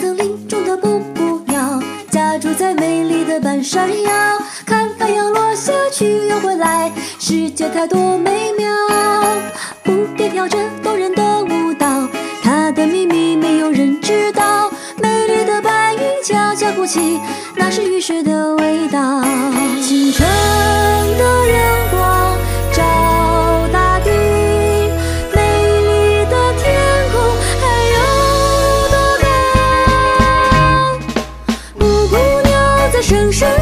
森林中的布谷鸟家住在美丽的半山腰。看太阳落下去又回来世界太多美妙。蝴蝶跳着动人的舞蹈它的秘密没有人知道。美丽的白云悄悄哭泣那是雨水的味道。清晨声声